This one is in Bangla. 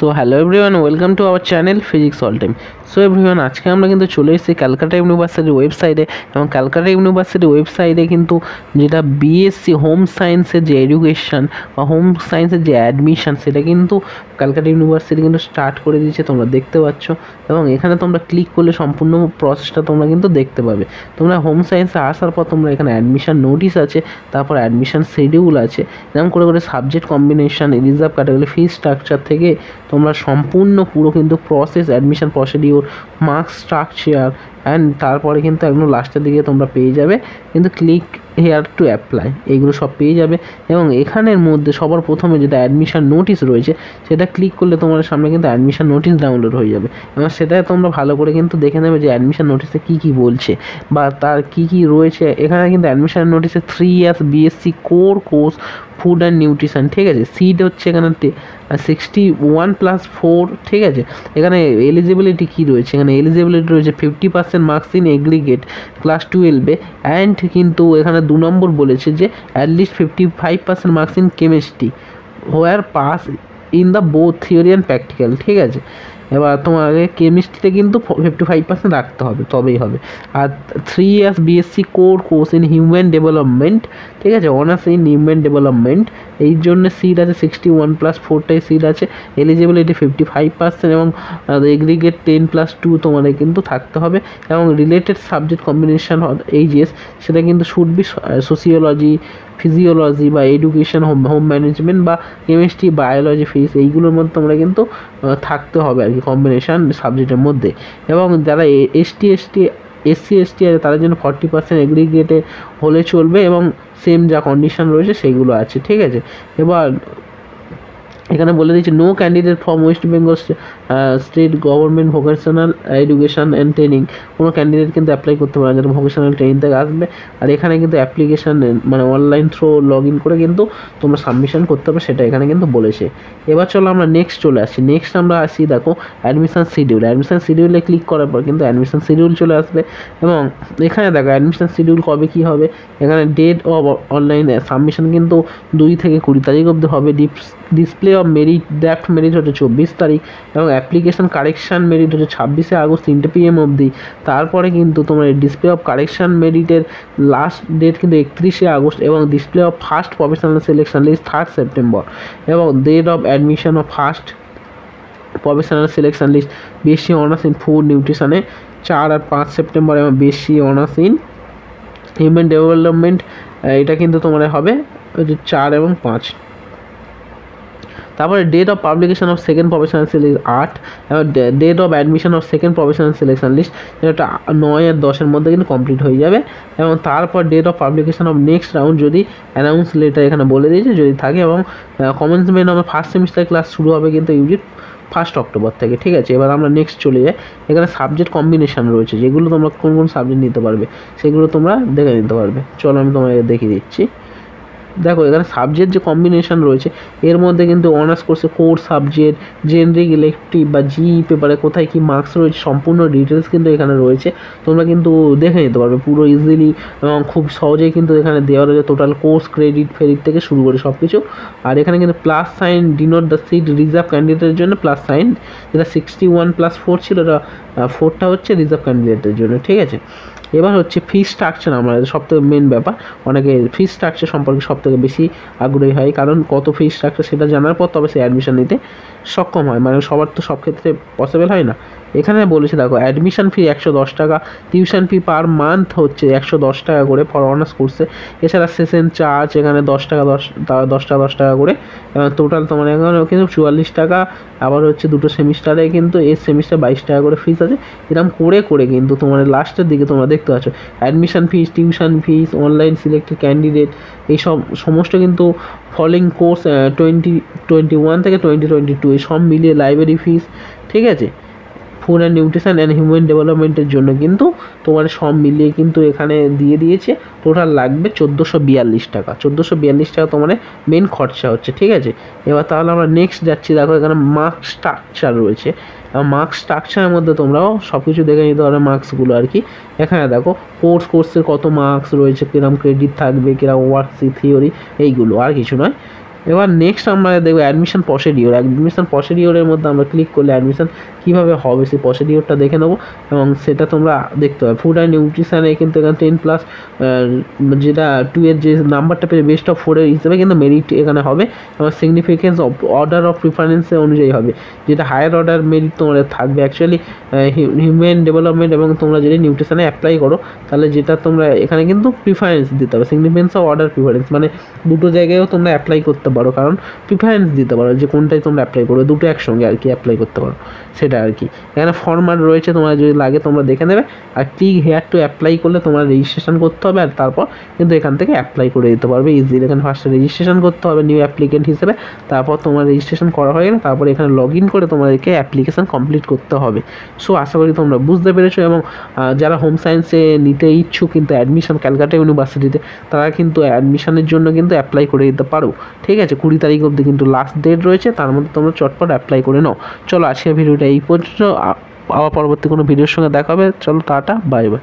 So hello everyone welcome to our channel physics all time so everyone আজকে আমরা কিন্তু চলে এসেছি ক্যালকাটা ইউনিভার্সিটির ওয়েবসাইটে এবং ক্যালকাটা ইউনিভার্সিটির ওয়েবসাইটে কিন্তু যেটা বিএসসি হোম সায়েন্সের যে এডুকেশন বা হোম সায়েন্সের যে অ্যাডমিশান সেটা কিন্তু ক্যালকাটা ইউনিভার্সিটি কিন্তু স্টার্ট করে দিয়েছে, তোমরা দেখতে পাচ্ছ। এবং এখানে তোমরা ক্লিক করলে সম্পূর্ণ প্রসেসটা তোমরা কিন্তু দেখতে পাবে। তোমরা হোম সায়েন্সে আসার পর তোমরা এখানে অ্যাডমিশান নোটিশ আছে, তারপর অ্যাডমিশন শিডিউল আছে। এরকম করে করে subject combination reserve category fee structure থেকে তোমরা সম্পূর্ণ পুরো কিন্তু process admission procedure marks structure and তারপরে কিন্তু একদম লাস্টের দিকে তোমরা পেয়ে যাবে। কিন্তু ক্লিক হেয়ার টু অ্যাপ্লাই এইগুলো সব পেয়ে যাবে। এবং এখানের মধ্যে সবার প্রথমে যেটা অ্যাডমিশান নোটিশ রয়েছে, সেটা ক্লিক করলে তোমার সামনে কিন্তু অ্যাডমিশান নোটিশ ডাউনলোড হয়ে যাবে। এবং সেটা তোমরা ভালো করে কিন্তু দেখে নেবে যে অ্যাডমিশান নোটিসে কী কী বলছে। বা তার কী কী রয়েছে, এখানে কিন্তু admission নোটিসে three years BSc core course food and nutrition ঠিক আছে? সিট হচ্ছে এখানে সিক্সটি ওয়ান প্লাস ফোর ঠিক আছে? এখানে এলিজিবিলিটি কী রয়েছে? এখানে এলিজিবিলিটি রয়েছে fifty percent marks in aggregate class টুয়েলভে অ্যান্ড কিন্তু এখানে দু নম্বর বলেছে যে at least fifty five percent marks in chemistry where pass in the both theory and practical ঠিক আছে? এবার তোমাকে কেমিস্ট্রিতে কিন্তু ফিফটি ফাইভ পার্সেন্ট রাখতে হবে, তবেই হবে। আর three years BSc core course in human development ঠিক আছে? অনার্স ইন হিউম্যান ডেভেলপমেন্ট এই জন্য সিট আছে sixty one plus forty seat আছে। এলিজিবিলিটি ফিফটি ফাইভ পার্সেন্ট এবং এগ্রিগেট টেন প্লাস টু তোমাদের কিন্তু থাকতে হবে। এবং রিলেটেড সাবজেক্ট কম্বিনেশন এইচএস সেটা কিন্তু শুড বি সোসিওলজি ফিজিওলজি বা এডুকেশন হোম হোম ম্যানেজমেন্ট বা কেমিস্ট্রি বায়োলজি ফিজিক্স এইগুলোর মধ্যে তোমরা কিন্তু থাকতে হবে আর কি কম্বিনেশান সাবজেক্টের মধ্যে। এবং যারা এসটি এসটি এসসি এসটি আছে, তাদের জন্য ফর্টি পার্সেন্ট এগ্রিগেটে হলে চলবে এবং সেম যা কন্ডিশন রয়েছে সেইগুলো আছে, ঠিক আছে? এবার এখানে বলে দিচ্ছে no candidate from West Bengal state government vocational education and training কোনো ক্যান্ডিডেট কিন্তু অ্যাপ্লাই করতে পারে যারা ভোকেশনাল ট্রেনিং থেকে আসবে। আর এখানে কিন্তু অ্যাপ্লিকেশান মানে অনলাইন থ্রো লগ ইন করে কিন্তু তোমরা সাবমিশন করতে হবে সেটা এখানে কিন্তু বলেছে। এবার চলো আমরা নেক্সট চলে আসছি নেক্সট আমরা আসি, দেখো অ্যাডমিশান শিডিউল অ্যাডমিশান শিডিউলে ক্লিক করার পর কিন্তু অ্যাডমিশন শিডিউল চলে আসবে। এবং এখানে দেখো অ্যাডমিশন শিডিউল কবে কী হবে? এখানে ডেট অফ অনলাইন সাবমিশন কিন্তু দুই থেকে কুড়ি তারিখ অবধি হবে। ডিসপ্লে মেরিট ড্রাফট মেরিট হচ্ছে চব্বিশ তারিখ এবং অ্যাপ্লিকেশন কারেকশান মেরিট হচ্ছে ছাব্বিশে আগস্ট তিনটে পিএম অবধি। তারপরে কিন্তু তোমার ডিসপ্লে অফ কারেকশান মেরিটের লাস্ট ডেট কিন্তু একত্রিশে আগস্ট এবং display of first professional selection list third September এবং date of admission of first professional selection list বেশি অনার্স ইন ফুড নিউট্রিশনে চার আর পাঁচ সেপ্টেম্বর এবং বেশি অনার্স ইন হিউম্যান ডেভেলপমেন্ট এটা কিন্তু তোমার হবে চার এবং পাঁচ। তারপরে date of publication of second professional select আট এবং date of admission of second professional selection list যেটা নয় আর দশের মধ্যে কিন্তু কমপ্লিট হয়ে যাবে। এবং তারপর date of publication of next round যদি অ্যানাউন্স লেটার এখানে বলে দিয়েছে, যদি থাকে এবং কমেন্সমেন্ট আমার ফার্স্ট সেমিস্টার ক্লাস শুরু হবে কিন্তু ইউজিট ফার্স্ট অক্টোবর থেকে, ঠিক আছে? এবার আমরা নেক্সট চলে যাই। এখানে সাবজেক্ট কম্বিনেশান রয়েছে, যেগুলো তোমরা কোন কোন সাবজেক্ট নিতে পারবে, সেগুলো তোমরা দেখে নিতে পারবে। চলো আমি তোমাকে দেখিয়ে দিচ্ছি। দেখো, এখানে সাবজেক্ট যে কম্বিনেশন রয়েছে, এর মধ্যে কিন্তু অনার্স কোর্সে কোর সাবজেক্ট জেনারিক ইলেকটিভ বা জি পেপারে কোথায় কী মার্কস রয়েছে, সম্পূর্ণ ডিটেলস কিন্তু এখানে রয়েছে। তোমরা কিন্তু দেখে নিতে পারবে, পুরো ইজিলি এবং খুব সহজেই কিন্তু এখানে দেওয়া রয়েছে টোটাল কোর্স ক্রেডিট ফেরিট থেকে শুরু করে সব কিছু আর এখানে কিন্তু plus sign denote the seat reserve ক্যান্ডিডেটের জন্য প্লাস সাইন যেটা সিক্সটি ওয়ান প্লাস ফোর ছিল ওটা ফোরটা হচ্ছে রিজার্ভ ক্যান্ডিডেটের জন্য, ঠিক আছে? এবার হচ্ছে ফি স্ট্রাকচার আমাদের সব থেকে মেন ব্যাপার। অনেকে ফি স্ট্রাকচার সম্পর্কে সব থেকে বেশি আগ্রহী হয়, কারণ কত ফি স্ট্রাকচার সেটা জানার পর তবে সে অ্যাডমিশন নিতে সক্ষম হয়। মানে সবার তো সব ক্ষেত্রে পসিবল হয় না। এখানে বলেছে, দেখো অ্যাডমিশন ফি একশো দশ টাকা টিউশন ফি পার মান্থ হচ্ছে একশো দশ টাকা করে ফর অনার্স কোর্সে এছাড়া সেশন চার্জ এখানে দশ টাকা, দশ দশ টাকা দশ টাকা করে। টোটাল তোমার এখানে কিন্তু চুয়াল্লিশ টাকা, আবার হচ্ছে দুটো সেমিস্টারে কিন্তু এর সেমিস্টার বাইশ টাকা করে ফিস আছে। এরকম করে করে কিন্তু তোমার লাস্টের দিকে তোমরা দেখতে পাচ্ছ। Admission fees tuition fees online selected candidate এইসব সমস্ত কিন্তু following course twenty twenty one থেকে টোয়েন্টি টোয়েন্টি টু এই সব মিলিয়ে লাইব্রেরি ফিস ঠিক আছে? Food and nutrition and human ডেভেলপমেন্টের জন্য কিন্তু তোমার সব মিলিয়ে কিন্তু এখানে দিয়ে দিয়েছে। টোটাল লাগবে চোদ্দোশো বিয়াল্লিশ টাকা। চোদ্দোশো বিয়াল্লিশ টাকা তোমার মেন খরচা হচ্ছে, ঠিক আছে? এবার তাহলে আমরা নেক্সট যাচ্ছি। দেখো এখানে মার্কস স্ট্রাকচার রয়েছে। মার্কস স্ট্রাকচারের মধ্যে তোমরাও সব কিছু দেখে নিতে পারবে মার্কসগুলো আর কি। এখানে দেখো কোর্স কোর্সের কত মার্কস রয়েছে, কিরম ক্রেডিট থাকবে, কিরম ওয়ার্কসি থিওরি এইগুলো আর কিছু নয়। এবার নেক্সট আমরা দেখব অ্যাডমিশন প্রসিডিওর অ্যাডমিশন প্রসিডিওরের মধ্যে আমরা ক্লিক করলে অ্যাডমিশন কীভাবে হবে সেই প্রসিডিওরটা দেখে নেব এবং সেটা তোমরা দেখতে হবে ফুড অ্যান্ড নিউট্রিশানে কিন্তু এখানে টেন প্লাস যেটা টু এর যে নাম্বারটা পেয়ে বেস্ট অফ ফোরের হিসেবে কিন্তু মেরিট এখানে হবে এবং সিগনিফিকেন্স অফ অর্ডার অফ প্রিফারেন্সের অনুযায়ী হবে। যেটা হায়ার অর্ডার মেরিট তোমাদের থাকবে অ্যাকচুয়ালি হিউম্যান ডেভেলপমেন্ট এবং তোমরা যদি নিউট্রিশানে অ্যাপ্লাই করো, তাহলে যেটা তোমরা এখানে কিন্তু প্রিফারেন্স দিতে হবে। সিগনিফিকেন্স অফ অর্ডার প্রিফারেন্স মানে দুটো জায়গায়ও তোমরা অ্যাপ্লাই করতে পারো কারণ প্রিফারেন্স দিতে পারো, যে কোনটাই তোমরা অ্যাপ্লাই করবে, দুটো একসঙ্গে আর কি অ্যাপ্লাই করতে পারো, সেটা আর কি। এখানে ফর্মাট রয়েছে, তোমার যদি লাগে তোমরা দেখে নেবে, আর ক্লিক হেয়ার টু অ্যাপ্লাই করলে তোমরা রেজিস্ট্রেশন করতে হবে, আর তারপর কিন্তু এখান থেকে অ্যাপ্লাই করে দিতে পারবে ইজিলি এখানে ফার্স্টে রেজিস্ট্রেশন করতে হবে নিউ অ্যাপ্লিকেন্ট হিসেবে, তারপর তোমার রেজিস্ট্রেশন করা হয়ে গেলে, তারপর এখানে লগ ইন করে তোমাদেরকে অ্যাপ্লিকেশন কমপ্লিট করতে হবে। সো আশা করি তোমরা বুঝতে পেরেছ, এবং যারা হোম সায়েন্সে নিতে ইচ্ছুক, কিন্তু অ্যাডমিশন ক্যালকাটা ইউনিভার্সিটিতে তারা কিন্তু অ্যাডমিশনের জন্য কিন্তু অ্যাপ্লাই করে দিতে পারো, ঠিক আছে, কুড়ি তারিখ অবধি কিন্তু লাস্ট ডেট রয়েছে, তার মধ্যে তোমরা চটপট অ্যাপ্লাই করে নাও। চলো আজকের ভিডিওটা এই পর্যন্ত আবার পরবর্তী কোনো ভিডিওর সঙ্গে দেখা হবে। চলো টাটা বাই বাই